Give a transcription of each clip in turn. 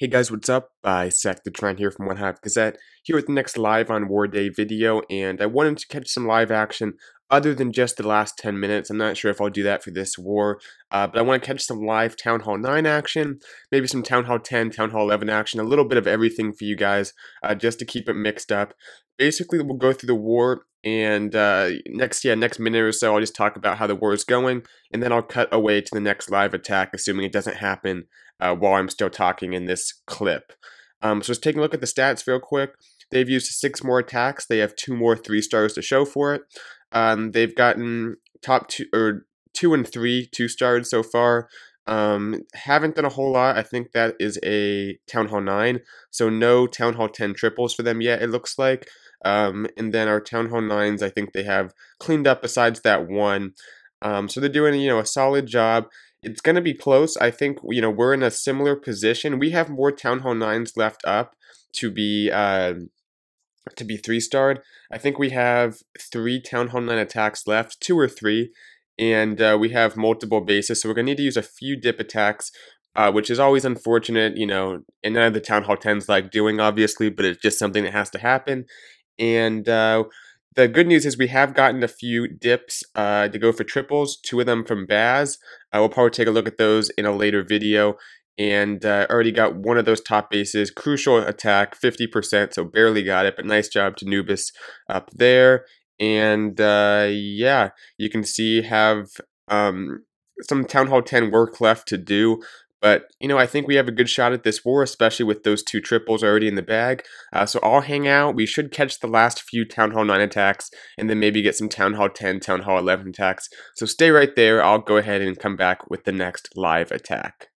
Hey guys, what's up? Bisectatron here from OneHive Gazette, here with the next live on War Day video, and I wanted to catch some live action other than just the last 10 minutes. I'm not sure if I'll do that for this war, uh, but I want to catch some live Town Hall 9 action, maybe some Town Hall 10, Town Hall 11 action, a little bit of everything for you guys, uh, just to keep it mixed up. Basically, we'll go through the war, and uh, next, yeah, next minute or so, I'll just talk about how the war is going, and then I'll cut away to the next live attack, assuming it doesn't happen uh, while I'm still talking in this clip. Um, so just taking a look at the stats real quick. They've used six more attacks. They have two more three stars to show for it. Um, they've gotten top two or two and three two stars so far. Um, haven't done a whole lot. I think that is a Town Hall 9. So no Town Hall 10 triples for them yet, it looks like. Um, and then our Town Hall 9s, I think they have cleaned up besides that one. Um, so they're doing, you know, a solid job it's going to be close. I think you know we're in a similar position. We have more Town Hall nines left up to be uh, to be three starred. I think we have three Town Hall nine attacks left, two or three, and uh, we have multiple bases. So we're going to need to use a few dip attacks. Uh, which is always unfortunate, you know, and none of the Town Hall 10s like doing, obviously, but it's just something that has to happen. And uh, the good news is we have gotten a few dips uh, to go for triples, two of them from Baz. I will probably take a look at those in a later video. And uh, already got one of those top bases. Crucial attack, 50%, so barely got it, but nice job to Nubis up there. And uh, yeah, you can see have um, some Town Hall 10 work left to do. But, you know, I think we have a good shot at this war, especially with those two triples already in the bag. Uh, so I'll hang out. We should catch the last few Town Hall 9 attacks and then maybe get some Town Hall 10, Town Hall 11 attacks. So stay right there. I'll go ahead and come back with the next live attack.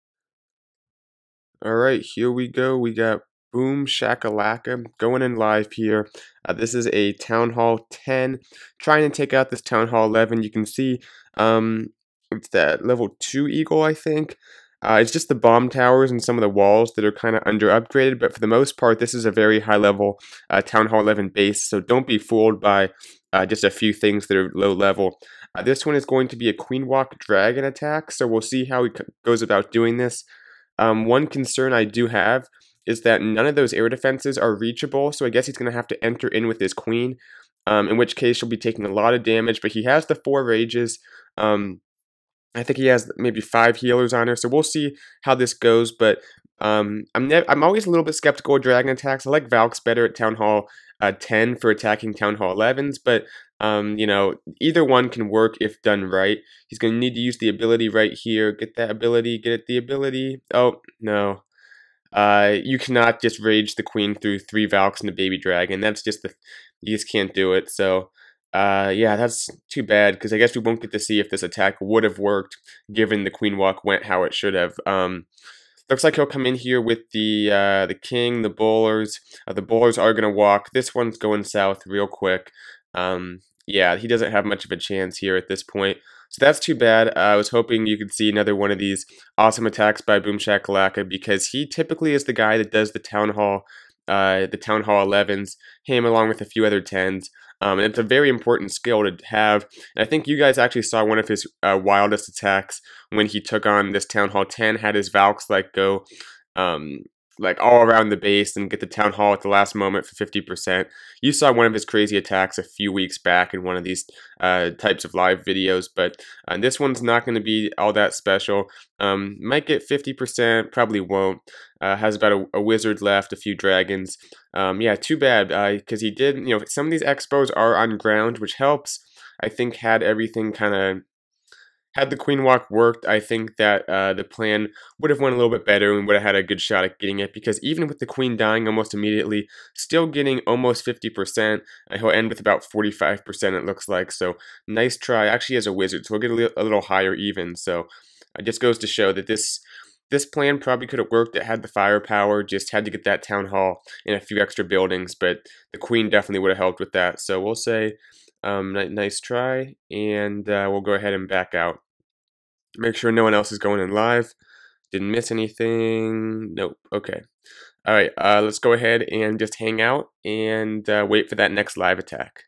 All right, here we go. We got Boom Shakalaka going in live here. Uh, this is a Town Hall 10. Trying to take out this Town Hall 11. You can see um, it's that level 2 Eagle, I think. Uh, it's just the bomb towers and some of the walls that are kind of under upgraded, but for the most part, this is a very high level uh, Town Hall 11 base, so don't be fooled by uh, just a few things that are low level. Uh, this one is going to be a Queen Walk Dragon attack, so we'll see how he goes about doing this. Um, one concern I do have is that none of those air defenses are reachable, so I guess he's going to have to enter in with his Queen, um, in which case he'll be taking a lot of damage, but he has the four rages. Um, I think he has maybe five healers on her, so we'll see how this goes. But um, I'm I'm always a little bit skeptical of dragon attacks. I like Valks better at Town Hall uh, 10 for attacking Town Hall 11s, but um, you know either one can work if done right. He's going to need to use the ability right here. Get that ability. Get it the ability. Oh no. Uh, you cannot just rage the queen through three Valks and a baby dragon. That's just the you just can't do it. So uh, yeah, that's too bad because I guess we won't get to see if this attack would have worked given the queen walk went how it should have. Um, looks like he'll come in here with the uh, the king, the bowlers. Uh, the bowlers are gonna walk. This one's going south real quick. Um, yeah, he doesn't have much of a chance here at this point. So that's too bad. Uh, I was hoping you could see another one of these awesome attacks by Boom Shakalaka because he typically is the guy that does the Town Hall, uh, the Town Hall 11s, him along with a few other 10s. Um, and it's a very important skill to have. And I think you guys actually saw one of his uh, wildest attacks when he took on this Town Hall 10, had his Valks like go um, like all around the base and get the town hall at the last moment for 50%. You saw one of his crazy attacks a few weeks back in one of these uh, types of live videos, but uh, this one's not going to be all that special. Um, might get 50%, probably won't. Uh, has about a, a, wizard left, a few dragons. Um, yeah, too bad because uh, he did, you know, some of these expos are on ground, which helps. I think had everything kind of had the queen walk worked, I think that uh, the plan would have went a little bit better and would have had a good shot at getting it because even with the queen dying almost immediately, still getting almost 50%, uh, he'll end with about 45% it looks like. So nice try. Actually as a wizard, so we'll get a, little higher even. So it just goes to show that this this plan probably could have worked. It had the firepower, just had to get that town hall and a few extra buildings, but the queen definitely would have helped with that. So we'll say um, nice try, and uh, we'll go ahead and back out. Make sure no one else is going in live. Didn't miss anything. Nope. Okay. All right. Uh, let's go ahead and just hang out and uh, wait for that next live attack.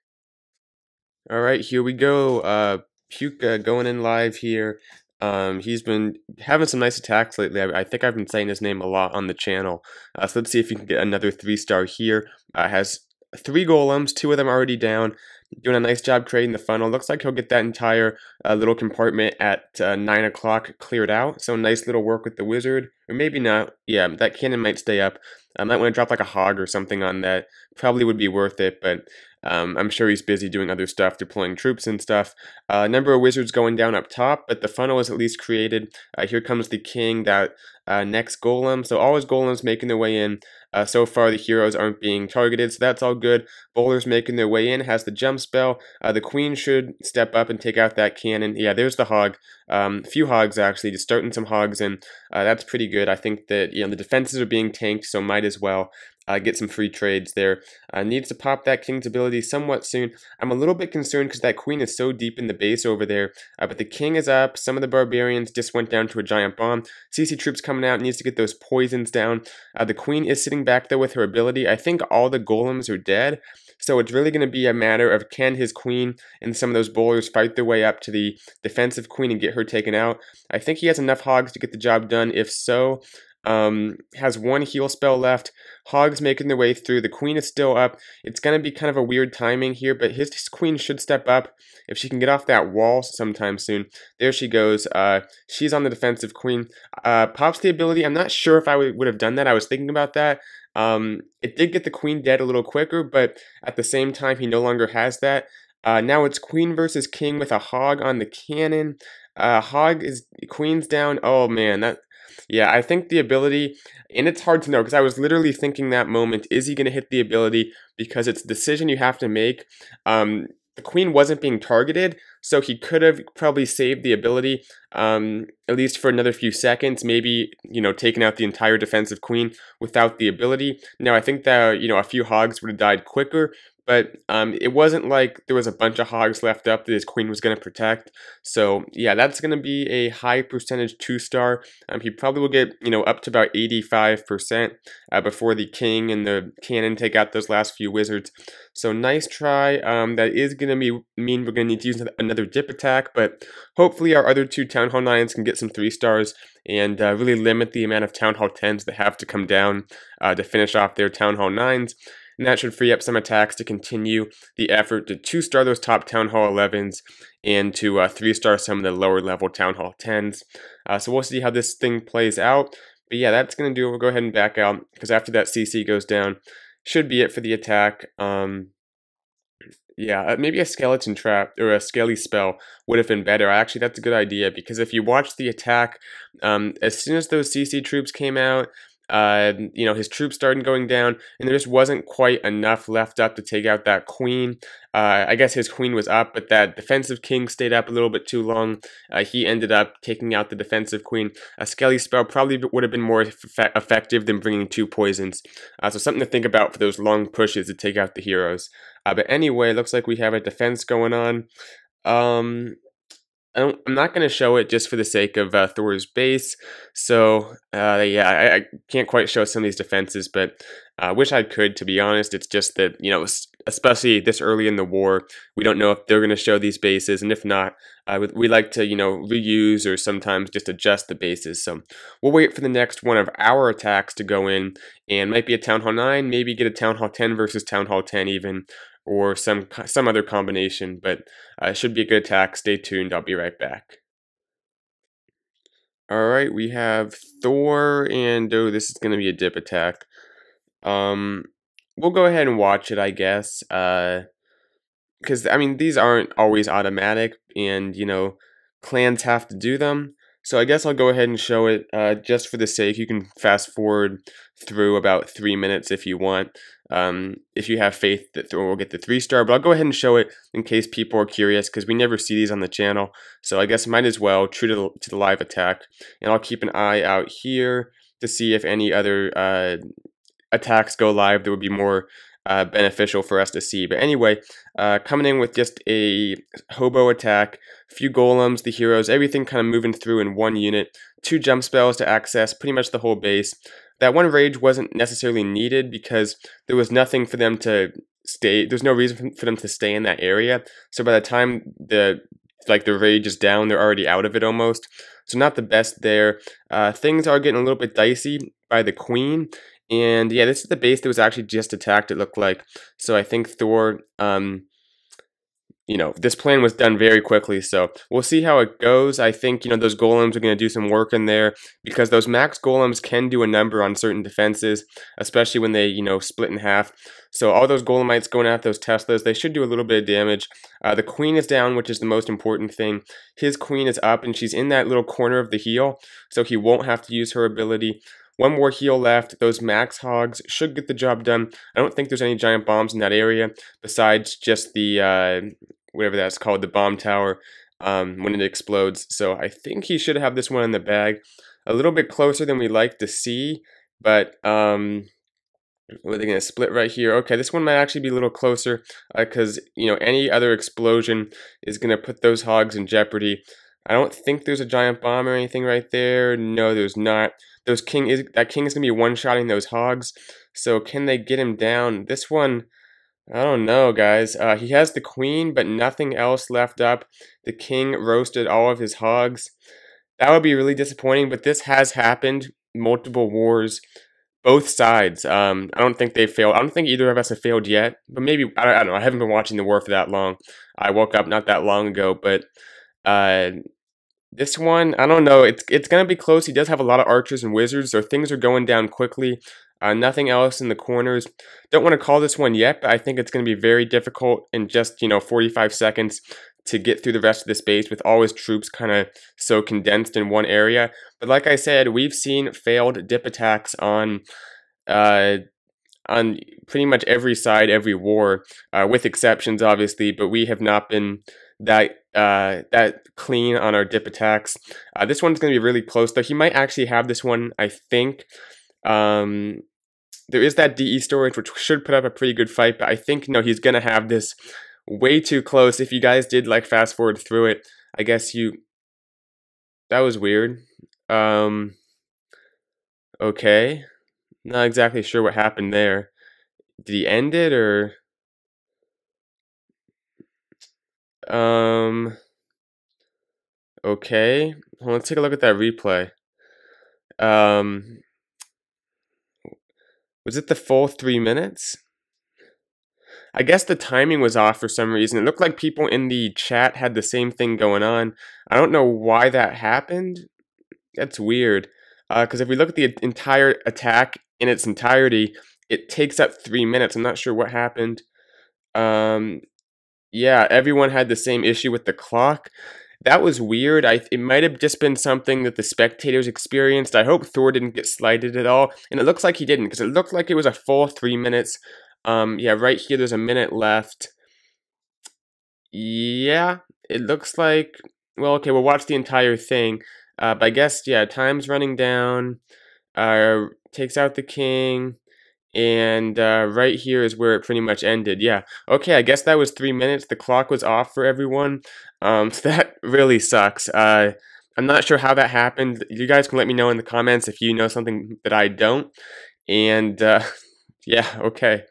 All right. Here we go. Uh, Puka going in live here. Um, he's been having some nice attacks lately. I, I, think I've been saying his name a lot on the channel. Uh, so let's see if he can get another three star here. Uh, has three golems, two of them already down. Doing a nice job creating the funnel. Looks like he'll get that entire uh, little compartment at uh, 9 o'clock cleared out. So nice little work with the wizard. Or maybe not. Yeah, that cannon might stay up. I might want to drop like a hog or something on that. Probably would be worth it, but um, I'm sure he's busy doing other stuff, deploying troops and stuff. Uh, number of wizards going down up top, but the funnel is at least created. Uh, here comes the king, that uh, next golem. So all his golems making their way in. Uh, so far, the heroes aren't being targeted, so that's all good. Bowlers making their way in, has the jump spell. Uh, the queen should step up and take out that cannon. Yeah, there's the hog. Um, a few hogs, actually, just starting some hogs, and uh, that's pretty good. I think that you know the defenses are being tanked, so might as well uh, get some free trades there. Uh, needs to pop that king's ability somewhat soon. I'm a little bit concerned because that queen is so deep in the base over there, uh, but the king is up. Some of the barbarians just went down to a giant bomb. CC troops coming out, needs to get those poisons down. Uh, the queen is sitting back there with her ability. I think all the golems are dead. So it's really going to be a matter of can his queen and some of those bowlers fight their way up to the defensive queen and get her taken out. I think he has enough hogs to get the job done. If so, um, has one heal spell left. Hogs making their way through. The queen is still up. It's going to be kind of a weird timing here, but his, his, queen should step up if she can get off that wall sometime soon. There she goes. Uh, she's on the defensive queen. Uh, pops the ability. I'm not sure if I would have done that. I was thinking about that. Um, it did get the queen dead a little quicker, but at the same time, he no longer has that. Uh, now it's queen versus king with a hog on the cannon. Uh, hog is queen's down. Oh man, that yeah, I think the ability, and it's hard to know because I was literally thinking that moment, is he going to hit the ability? Because it's a decision you have to make. Um, the queen wasn't being targeted, so he could have probably saved the ability, um, at least for another few seconds, maybe, you know, taken out the entire defensive queen without the ability. Now, I think that, you know, a few hogs would have died quicker, but um, it wasn't like there was a bunch of hogs left up that his queen was going to protect. So yeah, that's going to be a high percentage two star. Um, he probably will get you know up to about 85% uh, before the king and the cannon take out those last few wizards. So nice try. Um, that is going to be mean we're going to need to use another dip attack, but hopefully our other two Town Hall 9s can get some 3 stars and uh, really limit the amount of Town Hall 10s that have to come down uh, to finish off their Town Hall 9s and that should free up some attacks to continue the effort to two star those top Town Hall 11s and to uh, three star some of the lower level Town Hall 10s. Uh, so we'll see how this thing plays out. But yeah, that's going to do it. We'll go ahead and back out because after that CC goes down, should be it for the attack. Um, yeah, uh, maybe a skeleton trap or a skelly spell would have been better. Actually, that's a good idea because if you watch the attack, um, as soon as those CC troops came out, uh, you know, his troops started going down, and there just wasn't quite enough left up to take out that queen. Uh, I guess his queen was up, but that defensive king stayed up a little bit too long. Uh, he ended up taking out the defensive queen. A Skelly spell probably would have been more effective than bringing two poisons. Uh, so something to think about for those long pushes to take out the heroes. Uh, but anyway, looks like we have a defense going on. Um, I am not going to show it just for the sake of uh, Thor's base. So, uh, yeah, I, I, can't quite show some of these defenses, but I uh, wish I could, to be honest. It's just that, you know, especially this early in the war, we don't know if they're going to show these bases. And if not, uh, we like to, you know, reuse or sometimes just adjust the bases. So we'll wait for the next one of our attacks to go in and might be a Town Hall 9, maybe get a Town Hall 10 versus Town Hall 10 even, or some some other combination, but uh, it should be a good attack. Stay tuned. I'll be right back. All right, we have Thor, and oh, this is going to be a dip attack. Um, we'll go ahead and watch it, I guess. Uh, because I mean, these aren't always automatic, and you know, clans have to do them. So I guess I'll go ahead and show it uh, just for the sake. You can fast forward through about three minutes if you want. Um, if you have faith that we'll get the three star, but I'll go ahead and show it in case people are curious because we never see these on the channel. So I guess might as well true to the, to the live attack, and I'll keep an eye out here to see if any other uh, attacks go live that would be more uh, beneficial for us to see. But anyway, uh, coming in with just a hobo attack, few golems, the heroes, everything kind of moving through in one unit, two jump spells to access pretty much the whole base. That one rage wasn't necessarily needed because there was nothing for them to stay. There's no reason for them to stay in that area. So by the time the like the rage is down. They're already out of it almost. So not the best there. Uh, things are getting a little bit dicey by the queen. And yeah, this is the base that was actually just attacked, it looked like. So I think Thor um, you know, this plan was done very quickly, so we'll see how it goes. I think, you know, those golems are going to do some work in there because those max golems can do a number on certain defenses, especially when they, you know, split in half. So all those golemites going at those Teslas, they should do a little bit of damage. Uh, the queen is down, which is the most important thing. His queen is up, and she's in that little corner of the heal, so he won't have to use her ability. One more heal left. Those max hogs should get the job done. I don't think there's any giant bombs in that area besides just the, uh, whatever that's called, the bomb tower um, when it explodes. So I think he should have this one in the bag. A little bit closer than we like to see, but um, are they going to split right here? Okay, this one might actually be a little closer because, uh, you know, any other explosion is going to put those hogs in jeopardy. I don't think there's a giant bomb or anything right there. No, there's not those king is that king is gonna be one shotting those hogs. So can they get him down? This one, I don't know, guys. Uh, he has the queen, but nothing else left up. The king roasted all of his hogs. That would be really disappointing. But this has happened. Multiple wars, both sides. Um, I don't think they failed. I don't think either of us have failed yet. But maybe I, I don't know. I haven't been watching the war for that long. I woke up not that long ago, but uh, this one, I don't know. It's it's gonna be close. He does have a lot of archers and wizards, so things are going down quickly. Uh, nothing else in the corners. Don't want to call this one yet, but I think it's going to be very difficult in just you know 45 seconds to get through the rest of this base with all his troops kind of so condensed in one area. But like I said, we've seen failed dip attacks on uh, on pretty much every side, every war, uh, with exceptions obviously. But we have not been that uh, that clean on our dip attacks. Uh, this one's going to be really close, though. He might actually have this one, I think. Um, there is that DE storage, which should put up a pretty good fight, but I think, no, he's going to have this way too close. If you guys did, like, fast forward through it, I guess you... That was weird. Um, okay. Not exactly sure what happened there. Did he end it, or... Um. Okay. Well, let's take a look at that replay. Um. Was it the full three minutes? I guess the timing was off for some reason. It looked like people in the chat had the same thing going on. I don't know why that happened. That's weird. Because uh, if we look at the entire attack in its entirety, it takes up three minutes. I'm not sure what happened. Um, yeah, everyone had the same issue with the clock. That was weird. I it might have just been something that the spectators experienced. I hope Thor didn't get slighted at all, and it looks like he didn't because it looked like it was a full three minutes. Um, yeah, right here there's a minute left. Yeah, it looks like. Well, okay, we'll watch the entire thing. Uh, but I guess yeah, time's running down. Uh, takes out the king. And uh, right here is where it pretty much ended. Yeah. Okay, I guess that was three minutes. The clock was off for everyone. Um, so that really sucks. Uh, I'm not sure how that happened. You guys can let me know in the comments if you know something that I don't. And uh, yeah, okay.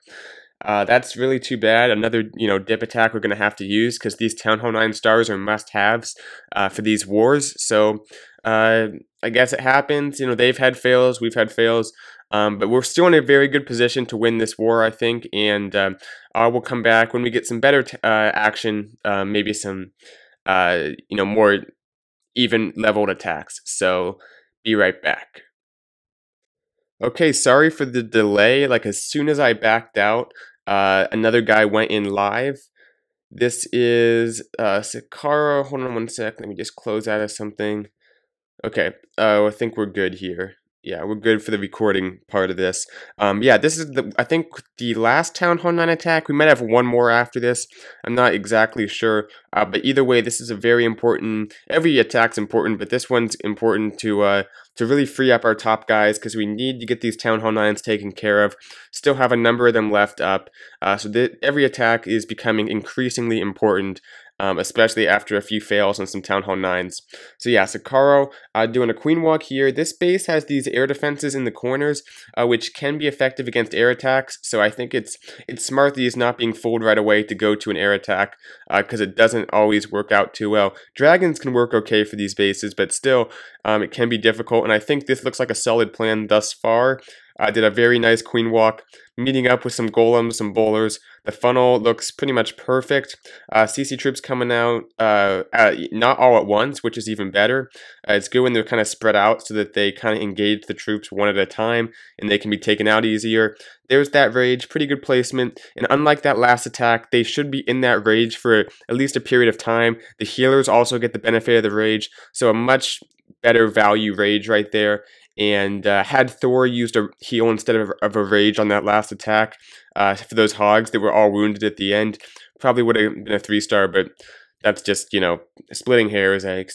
Uh, that's really too bad. Another, you know, dip attack we're going to have to use because these Town Hall 9 stars are must-haves uh, for these wars. So uh, I guess it happens. You know, they've had fails. We've had fails. Um, but we're still in a very good position to win this war, I think, and um, I will come back when we get some better uh, action, uh, maybe some, uh, you know, more even leveled attacks. So be right back. Okay, sorry for the delay. Like as soon as I backed out, uh, another guy went in live. This is uh, Sakara. Hold on one sec. Let me just close out of something. Okay, uh, I think we're good here yeah, we're good for the recording part of this. Um, yeah, this is the I think the last Town Hall 9 attack. We might have one more after this. I'm not exactly sure, uh, but either way, this is a very important. Every attack's important, but this one's important to uh, to really free up our top guys because we need to get these Town Hall 9s taken care of. Still have a number of them left up, uh, so every attack is becoming increasingly important. Um, especially after a few fails and some Town Hall 9s. So yeah, Sakaro uh, doing a Queen Walk here. This base has these air defenses in the corners, uh, which can be effective against air attacks, so I think it's it's smart that he's not being fooled right away to go to an air attack, because uh, it doesn't always work out too well. Dragons can work okay for these bases, but still, um, it can be difficult, and I think this looks like a solid plan thus far. I did a very nice queen walk, meeting up with some golems, some bowlers. The funnel looks pretty much perfect. Uh, CC troops coming out, uh, not all at once, which is even better. Uh, it's good when they're kind of spread out so that they kind of engage the troops one at a time and they can be taken out easier. There's that rage, pretty good placement. And unlike that last attack, they should be in that rage for at least a period of time. The healers also get the benefit of the rage, so a much better value rage right there. And uh, had Thor used a heal instead of, of a rage on that last attack uh, for those hogs that were all wounded at the end, probably would have been a three star. But that's just you know splitting hairs. I,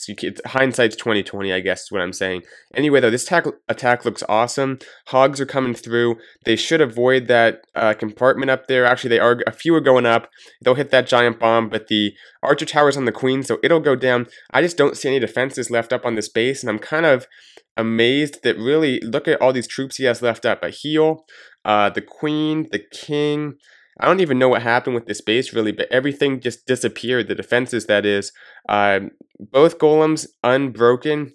hindsight's twenty twenty, I guess is what I'm saying. Anyway, though, this attack attack looks awesome. Hogs are coming through. They should avoid that uh, compartment up there. Actually, they are a few are going up. They'll hit that giant bomb, but the archer tower's on the queen, so it'll go down. I just don't see any defenses left up on this base, and I'm kind of amazed that really look at all these troops he has left up. A heal, uh, the queen, the king. I don't even know what happened with this base really, but everything just disappeared. The defenses, that is. Uh, both golems unbroken.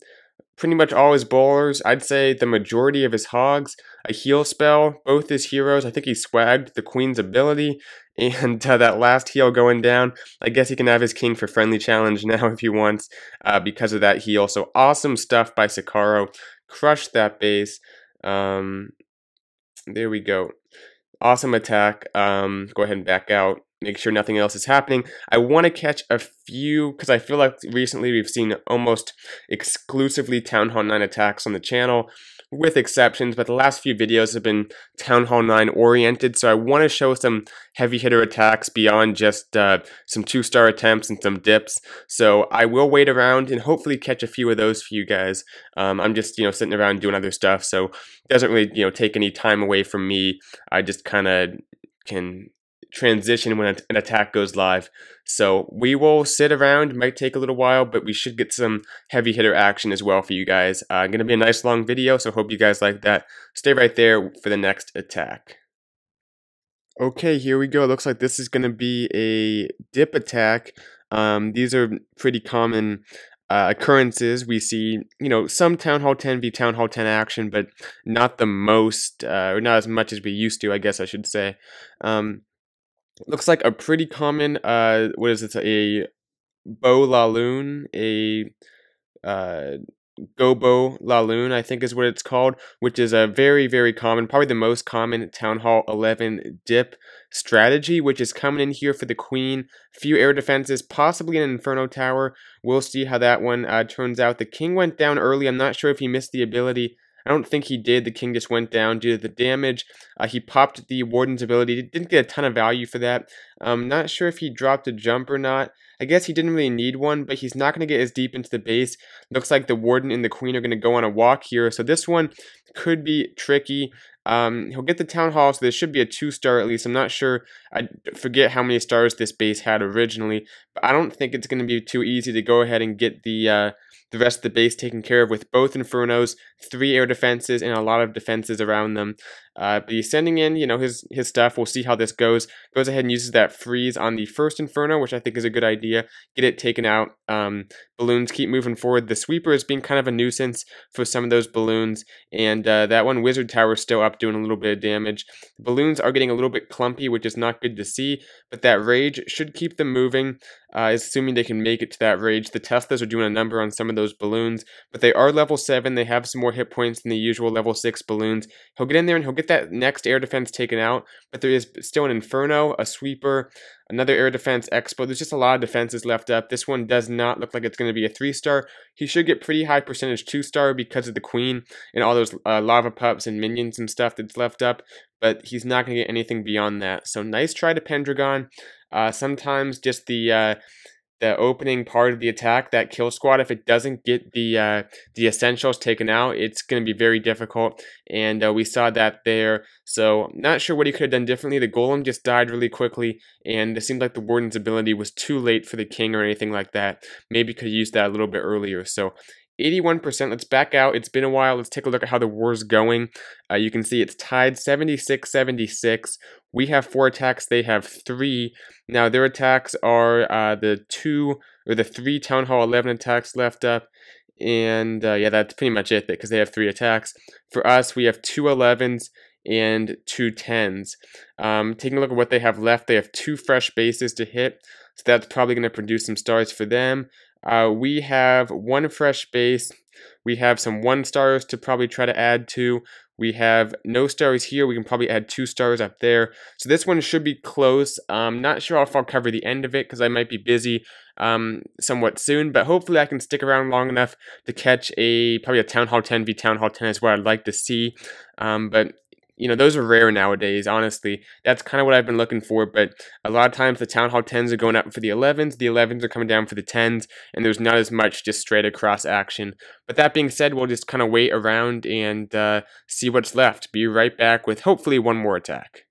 Pretty much all his bowlers. I'd say the majority of his hogs. A heal spell. Both his heroes. I think he swagged the queen's ability. And uh, that last heal going down, I guess he can have his king for friendly challenge now if he wants uh, because of that heal. So awesome stuff by Sakaro. Crushed that base. Um, there we go. Awesome attack. Um, go ahead and back out. Make sure nothing else is happening. I want to catch a few, because I feel like recently we've seen almost exclusively Town Hall 9 attacks on the channel with exceptions, but the last few videos have been Town Hall 9 oriented, so I want to show some heavy hitter attacks beyond just uh, some two star attempts and some dips. So I will wait around and hopefully catch a few of those for you guys. Um, I'm just, you know, sitting around doing other stuff, so it doesn't really, you know, take any time away from me. I just kind of can transition when an attack goes live. So we will sit around, might take a little while, but we should get some heavy hitter action as well for you guys. Uh, to be a nice long video, so hope you guys like that. Stay right there for the next attack. Okay, here we go. Looks like this is to be a dip attack. Um, these are pretty common uh, occurrences. We see, you know, some Town Hall 10 v Town Hall 10 action, but not the most, uh, or not as much as we used to, I guess I should say. Um, looks like a pretty common uh what is it a bow la lune a uh GoBoLaLoon i think is what it's called which is a very very common probably the most common town hall 11 dip strategy which is coming in here for the queen few air defenses possibly an inferno tower. We'll see how that one uh, turns out. The king went down early. I'm not sure if he missed the ability I don't think he did. The king just went down due to the damage. Uh, he popped the warden's ability. Didn't get a ton of value for that. I'm not sure if he dropped a jump or not. I guess he didn't really need one, but he's not going to get as deep into the base. Looks like the warden and the queen are going to go on a walk here. So this one could be tricky. Um, he'll get the town hall, so this should be a two star at least. I'm not sure. I forget how many stars this base had originally, but I don't think it's going to be too easy to go ahead and get the uh, the rest of the base taken care of with both Infernos, three air defenses, and a lot of defenses around them. Uh, but he's sending in, you know, his his stuff. We'll see how this goes. Goes ahead and uses that freeze on the first Inferno, which I think is a good idea. Get it taken out. Um, balloons keep moving forward. The sweeper is being kind of a nuisance for some of those balloons, and uh, that one Wizard Tower is still up doing a little bit of damage. Balloons are getting a little bit clumpy, which is not good to see, but that rage should keep them moving uh, assuming they can make it to that rage. The Teslas are doing a number on some of those balloons, but they are level 7. They have some more hit points than the usual level 6 balloons. He'll get in there and he'll get that next air defense taken out, but there is still an Inferno, a Sweeper, another air defense expo. There's just a lot of defenses left up. This one does not look like it's going to be a 3-star. He should get pretty high percentage 2-star because of the Queen and all those uh, lava pups and minions and stuff that's left up, but he's not going to get anything beyond that. So nice try to Pendragon. Uh, sometimes just the uh, the opening part of the attack, that kill squad, if it doesn't get the uh, the essentials taken out, it's going to be very difficult. And uh, we saw that there. So not sure what he could have done differently. The golem just died really quickly, and it seemed like the warden's ability was too late for the king or anything like that. Maybe could have used that a little bit earlier. So 81%. Let's back out. It's been a while. Let's take a look at how the war's going. Uh, you can see it's tied 76 76. We have four attacks. They have three. Now, their attacks are uh, the two or the three Town Hall 11 attacks left up. And uh, yeah, that's pretty much it because they have three attacks. For us, we have two 11s and two tens. Um, taking a look at what they have left, they have two fresh bases to hit. So that's probably going to produce some stars for them. Uh, we have one fresh base. We have some one stars to probably try to add to. We have no stars here. We can probably add two stars up there. So this one should be close. I'm not sure if I'll cover the end of it because I might be busy um, somewhat soon. But hopefully I can stick around long enough to catch a probably a Town Hall 10 v Town Hall 10 is what I'd like to see. Um, but you know, those are rare nowadays, honestly. That's kind of what I've been looking for, but a lot of times the Town Hall 10s are going up for the 11s, the 11s are coming down for the 10s, and there's not as much just straight across action. But that being said, we'll just kind of wait around and uh, see what's left. Be right back with hopefully one more attack.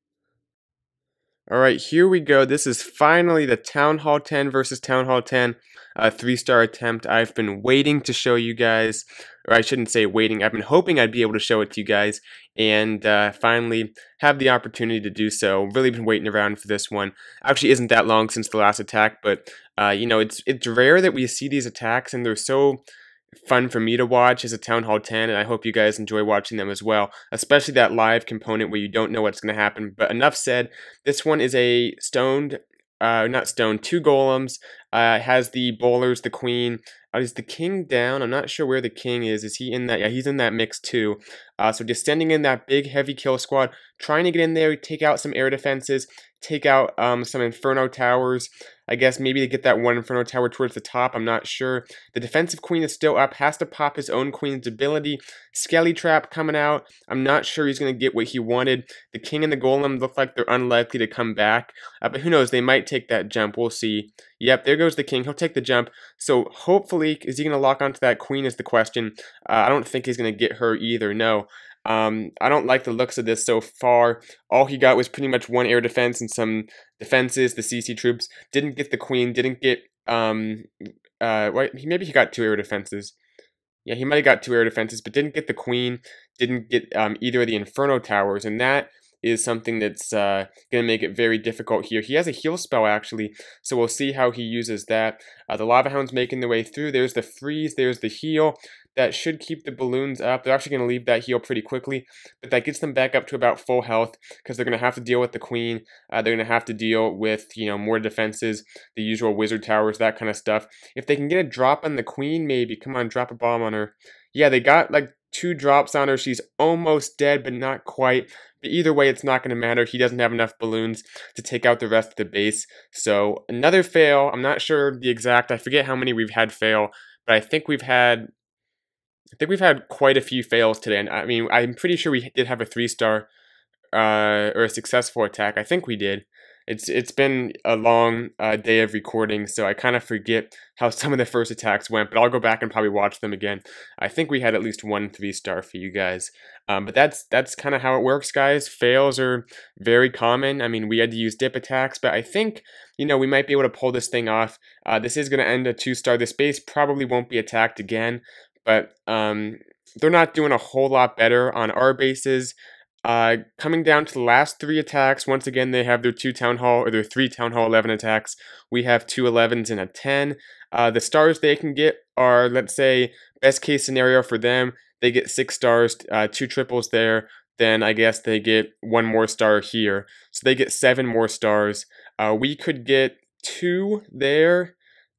Alright, here we go. This is finally the Town Hall 10 versus Town Hall 10 a three-star attempt. I've been waiting to show you guys, or I shouldn't say waiting, I've been hoping I'd be able to show it to you guys, and uh, finally have the opportunity to do so. Really been waiting around for this one. Actually isn't that long since the last attack, but uh, you know, it's, it's rare that we see these attacks, and they're so fun for me to watch as a Town Hall 10, and I hope you guys enjoy watching them as well, especially that live component where you don't know what's going to happen. But enough said, this one is a stoned uh, not stoned, two golems. Uh, has the bowlers, the queen. Uh, is the king down? I'm not sure where the king is. Is he in that? Yeah, he's in that mix too. Uh, so just sending in that big heavy kill squad, trying to get in there, take out some air defenses, take out um, some inferno towers. I guess maybe to get that one Inferno Tower towards the top. I'm not sure. The defensive queen is still up. Has to pop his own queen's ability. Skelly Trap coming out. I'm not sure he's going to get what he wanted. The king and the golem look like they're unlikely to come back. Uh, but who knows? They might take that jump. We'll see. Yep, there goes the king. He'll take the jump. So hopefully, is he going to lock onto that queen is the question. Uh, I don't think he's going to get her either. No. Um, I don't like the looks of this so far. All he got was pretty much one air defense and some defenses. The CC troops didn't get the queen, didn't get um, uh, maybe he got two air defenses. Yeah, he might have got two air defenses, but didn't get the queen, didn't get um, either of the inferno towers, and that is something that's uh, going to make it very difficult here. He has a heal spell, actually, so we'll see how he uses that. Uh, the Lava Hound's making their way through. There's the freeze, there's the heal. That should keep the balloons up. They're actually going to leave that heal pretty quickly, but that gets them back up to about full health because they're going to have to deal with the queen. Uh, they're going to have to deal with, you know, more defenses, the usual wizard towers, that kind of stuff. If they can get a drop on the queen, maybe. Come on, drop a bomb on her. Yeah, they got like two drops on her. She's almost dead, but not quite. But either way, it's not going to matter. He doesn't have enough balloons to take out the rest of the base. So another fail. I'm not sure the exact. I forget how many we've had fail, but I think we've had. I think we've had quite a few fails today. And I mean, I'm pretty sure we did have a three star uh, or a successful attack. I think we did it's it's been a long uh, day of recording, so I kind of forget how some of the first attacks went. But I'll go back and probably watch them again. I think we had at least one three star for you guys. Um, but that's that's kind of how it works, guys. Fails are very common. I mean, we had to use dip attacks, but I think you know we might be able to pull this thing off. Uh, this is going to end a two star. This base probably won't be attacked again, but um, they're not doing a whole lot better on our bases. Uh, coming down to the last three attacks, once again, they have their two Town Hall, or their three Town Hall 11 attacks. We have two 11s and a 10. Uh, the stars they can get are, let's say, best case scenario for them, they get six stars, uh, two triples there. Then I guess they get one more star here. So they get seven more stars. Uh, we could get two there,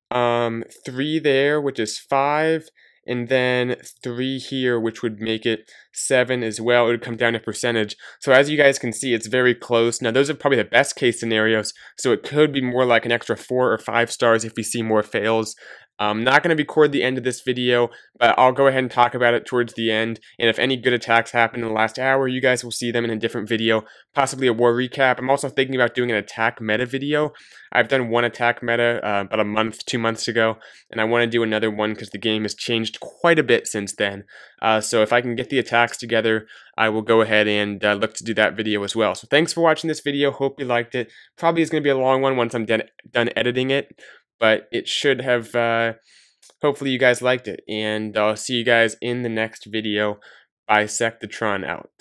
um, three there, which is five, and then 3 here, which would make it 7 as well. It would come down to percentage. So as you guys can see, it's very close. Now, those are probably the best case scenarios, so it could be more like an extra 4 or 5 stars if we see more fails. I'm not going to record the end of this video, but I'll go ahead and talk about it towards the end. And if any good attacks happen in the last hour, you guys will see them in a different video, possibly a war recap. I'm also thinking about doing an attack meta video. I've done one attack meta uh, about a month, two months ago, and I want to do another one because the game has changed quite a bit since then. Uh, so if I can get the attacks together, I will go ahead and uh, look to do that video as well. So thanks for watching this video. Hope you liked it. Probably is going to be a long one once I'm done, done editing it, but it should have, uh, hopefully you guys liked it. And I'll see you guys in the next video. Bisectatron out.